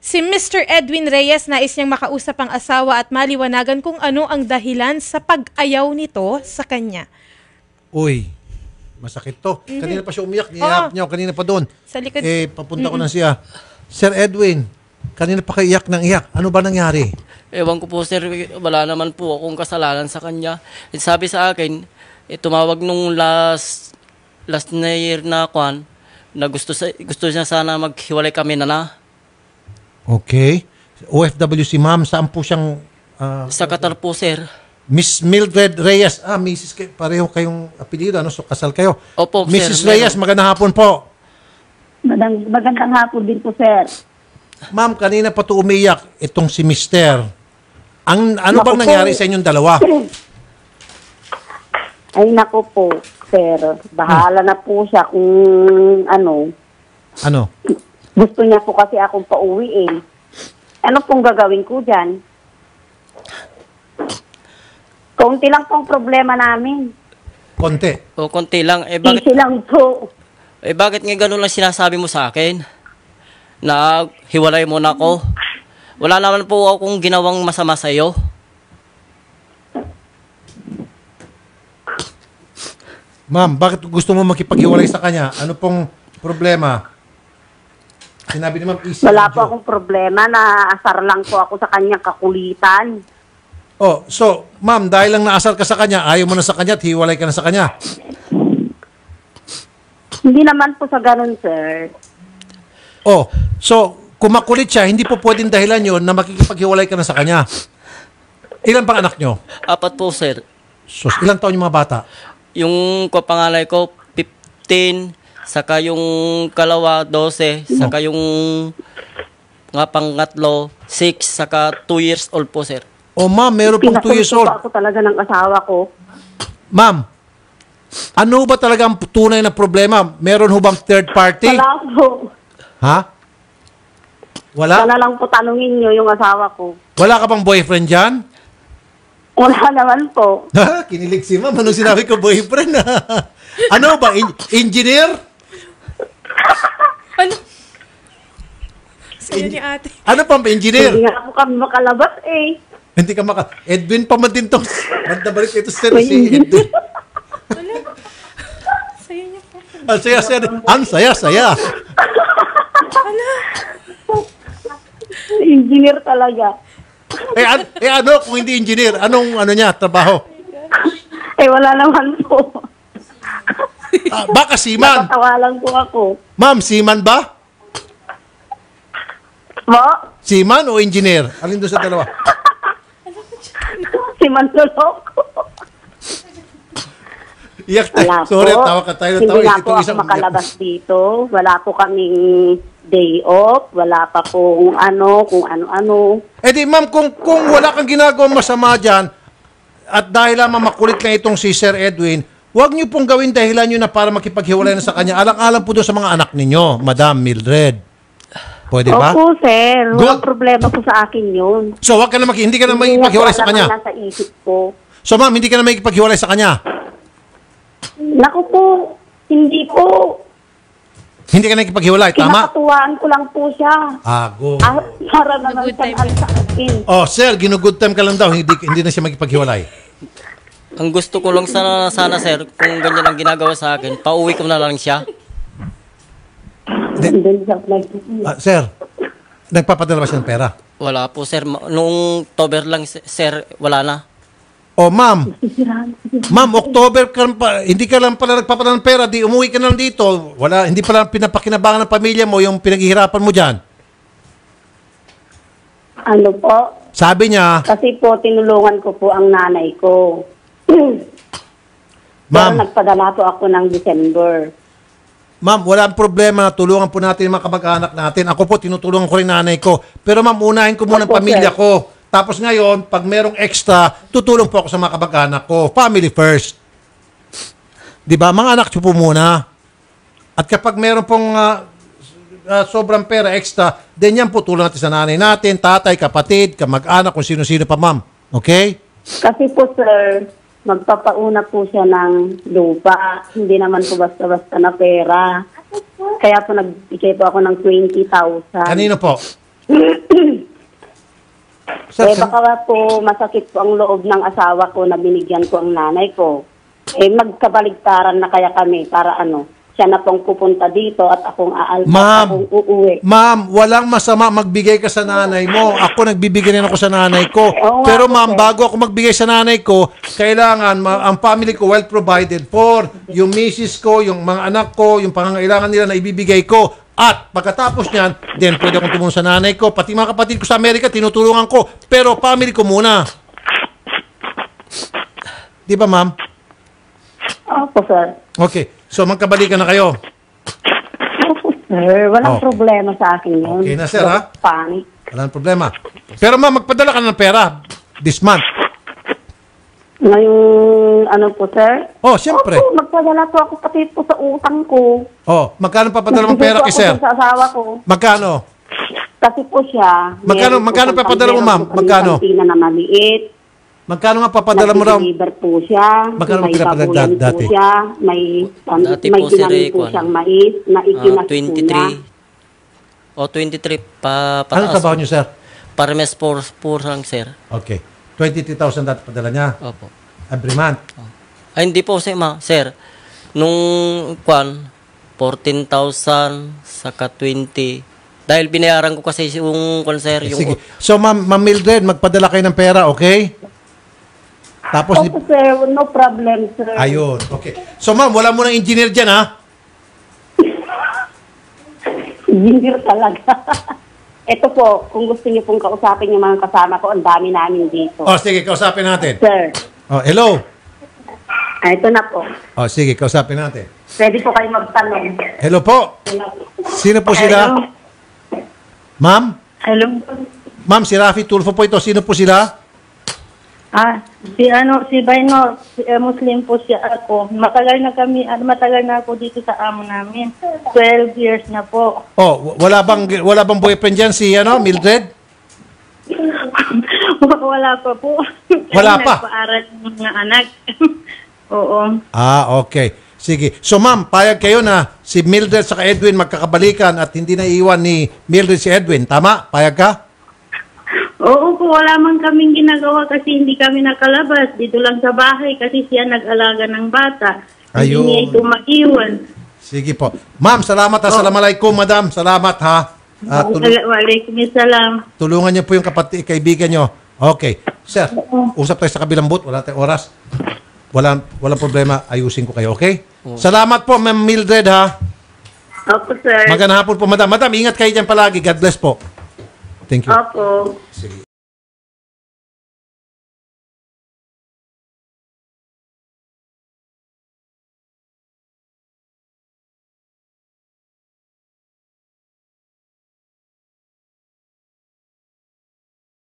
Si Mr. Edwin Reyes nais niyang makausap ang asawa at maliwanagan kung ano ang dahilan sa pag-ayaw nito sa kanya. Uy, masakit to. Kanina pa siya umiyak. Oo. Niyayakap niya ako kanina pa doon. Sa likod. Eh, papunta ko na siya. Sir Edwin, kanina pa kayo iyak ng iyak. Ano ba nangyari? Ewan ko po sir, wala naman po akong kasalanan sa kanya. Eh, Sabi sa akin, eh, tumawag nung last last na year na kwan, na gusto sa, gusto niya sana maghiwalay kami na na. Okay. OFW si ma'am. Saan po siyang... ah, Sa Qatar po sir. Miss Mildred Reyes. Ah, Mrs. Kay, pareho kayong apelido. Ano? So, kasal kayo. Opo, sir, Mrs. Reyes, magandang hapon po. Magandang, magandang hapon din po, sir. Ma'am, kanina pa to umiyak itong si Mister. Ang ano Naku bang po. nangyari sa inyong dalawa? Ay, nako po, sir. Bahala na po siya kung ano. Ano? Gusto niya po kasi akong pauwi eh. Ano pong gagawin ko dyan? Kaunti lang pong problema namin. Konti. O konti lang. Eh bakit, Easy lang po. eh bakit nga ganun lang sinasabi mo sa akin? Na hiwalay mo na ako. Wala naman po akong ginawang masama sa iyo. Ma'am, bakit gusto mo makipaghiwalay sa kanya? Ano pong problema? Sinabi ni Ma'am Isi. Wala po akong problema na asar lang po ako sa kanyang kakulitan. Oh, so, ma'am, dahil lang naasar ka sa kanya, ayaw mo na sa kanya at hiwalay ka na sa kanya. Hindi naman po sa ganun, sir. Oh, so, kung makulit siya, hindi po pwedeng dahilan yon na makikipaghiwalay ka na sa kanya. Ilan pang anak nyo? Apat po sir. Sus, ilang taon yung mga bata? Yung kapangalay ko, 15, saka yung kalawa, 12, saka yung nga pangatlo, 6, saka 2 years old po, sir. Oh, ma'am, meron pong 2 years old. po ako talaga ng asawa ko. Ma'am, ano ba talaga ang tunay na problema? Meron ho bang third party? Wala po. Ha? Wala? Sana lang po tanungin niyo yung asawa ko. Wala ka bang boyfriend dyan? Wala naman po. Ha? Kinilig si ma'am. Anong sinabi ko boyfriend? ano ba? In- engineer? Ano? Sa'yo ni ate. Ano pang engineer? Hindi nga po kami makalabas eh. Hindi ka maka... Edwin pa man din to. Banda balik ito sir. Si Edwin. Sa'yo niya po. Ang saya, sir. Ang saya, saya. Engineer talaga. Eh, an- eh ano kung hindi engineer? Anong ano niya, trabaho? Eh wala naman po. Ah, baka seaman. Natatawa lang po ako. Ma'am, seaman ba? Mo? Seaman o engineer? Alin doon sa dalawa? Si Manloloko. Iyak tayo. Wala Sorry, po. tawa ka tayo. Hindi Tawa. nga Itong po ako isang- makalabas dito. Wala po kaming day off. Wala pa pong ano, kung ano-ano. Eh di ma'am, kung, kung wala kang ginagawang masama dyan, at dahil lamang makulit lang itong si Sir Edwin, huwag niyo pong gawin dahilan yun na para makipaghiwalay na sa kanya. Alang-alang po doon sa mga anak ninyo, Madam Mildred. Pwede ba? Opo, sir. Walang Good. problema po sa akin yun. So, wag ka na maki, hindi ka na makipaghiwalay sa kanya. nasa isip ko. So, ma'am, hindi ka na makipaghiwalay sa kanya. Naku po, hindi po. Hindi ka na makipaghiwalay, tama? Kinakatuwaan ko lang po siya. Ah, go. Ah, para naman siyang sa akin. Oh, sir, ginugood time ka lang daw, hindi, hindi na siya makipaghiwalay. Ang gusto ko lang sana, sana sir, kung ganyan ang ginagawa sa akin, pauwi ko na lang siya. Like, Ah, sir, nagpapadala ba siya ng pera? Wala po sir, Ma- noong October lang sir, wala na. Oh, ma'am. Ma'am, October ka pa, hindi ka lang pala nagpapadala ng pera, di umuwi ka na lang dito. Wala, hindi pala pinapakinabangan ng pamilya mo yung pinaghihirapan mo diyan. Ano po? Sabi niya, Kasi po, tinulungan ko po ang nanay ko. Pero ma'am, nagpadala po ako ng December. ma'am, walang problema, tulungan po natin yung mga kamag-anak natin. Ako po, tinutulungan ko rin nanay ko. Pero ma'am, unahin ko muna ang Opo, pamilya sir. ko. Tapos ngayon, pag merong extra, tutulong po ako sa mga kamag-anak ko. Family first. Di ba? Mga anak niyo po muna. At kapag meron pong ah, ah, sobrang pera extra, then yan po tulong natin sa nanay natin, tatay, kapatid, kamag-anak, kung sino-sino pa ma'am. Okay? Kasi po, sir, magpapauna po siya ng lupa. Hindi naman po basta-basta na pera. Kaya po nagbigay po ako ng 20,000. Kanino po? Sir, eh sir- baka po masakit po ang loob ng asawa ko na binigyan ko ang nanay ko. Eh magkabaligtaran na kaya kami para ano, siya na pong pupunta dito at akong aalpas, Ma'am. akong uuwi. Ma'am, walang masama magbigay ka sa nanay mo. Ako nagbibigay rin ako sa nanay ko. Oo nga Pero po, ma'am, sir. bago ako magbigay sa nanay ko, kailangan ma- ang family ko well provided for. Yung misis ko, yung mga anak ko, yung pangangailangan nila na ibibigay ko. At pagkatapos niyan, then pwede akong tumulong sa nanay ko. Pati mga kapatid ko sa Amerika, tinutulungan ko. Pero family ko muna. Di ba ma'am? Opo, sir. Okay. So magkabalikan na kayo. Sir. Walang Oh. problema sa akin yun. Okay na, sir, ha? Panic. Walang problema. Pero ma'am, magpadala ka ng pera this month. Ngayong ano po, sir? Oh, siyempre. Opo, magpadala po ako pati po sa utang ko. Oh, magkano papadala mong Nagbigay pera po kay ako sir? Sa asawa ko. Magkano? Kasi po siya. Magkano- meron po magkano siyang papadala mo, ma'am? po Magkano? kantina na maliit. Magkano nga papadala mo raw? Nag-deliver po siya. Magkano may pinapadala dati? po siya. May, um, Dati may po, sir, tinanim eh, po kwan. siyang mais na Ah, ikinas po niya. 23. O 23 pa Ano pataas. trabaho niyo, sir? Parames por por lang, sir. Okay. 23,000 dati padala niya. Opo. Every month. Ay, hindi po, sir, ma. Sir, nung kwan, 14,000, saka 20. Dahil binayaran ko kasi yung kwan, sir, yung... Sige. So, ma'am, ma'am Mildred, magpadala kayo ng pera, okay? Tapos, Opo, sir. No problem, sir. ayun. Okay. So, ma'am, wala mo ng engineer dyan, ha? Engineer talaga. Ito po, kung gusto niyo pong kausapin yung mga kasama ko, ang dami namin dito. Oh, sige, kausapin natin. Sir, Oh, hello. ah, ito na po. Oh, sige, kausapin natin. Pwede po kayo magtanong. Hello po. Sino po sila? Ma'am? Hello. Ma'am, si Rafi Tulfo po ito. Sino po sila? Ah, si ano, si Baino, si, eh, Muslim po siya ako. Matagal na kami, ano, matagal na ako dito sa amo namin. 12 years na po. Oh, w- wala bang wala bang boyfriend diyan si ano, Mildred? Wala pa po. Wala pa? Nagpaaral ng mga anak. Oo. Ah, okay. Sige. So ma'am, payag kayo na si Mildred sa Edwin magkakabalikan at hindi na iwan ni Mildred si Edwin. Tama? Payag ka? Oo po, wala man kaming ginagawa kasi hindi kami nakalabas. Dito lang sa bahay kasi siya nag-alaga ng bata. Ayun. Hindi niya ito maiwan. Sige po. Ma'am, salamat ha. Assalamualaikum, madam. Salamat ha. Ah, tul- Waalaikumsalam. tulungan niyo po yung kapatid, kaibigan niyo. Okay. Sir, usap tayo sa kabilang booth. Wala tayong oras. Walang, walang problema. Ayusin ko kayo, okay? Salamat po, Ma'am Mildred ha. Opo, sir. Magandang hapon po, madam. Madam, ingat kayo dyan palagi. God bless po. Thank you. Sige.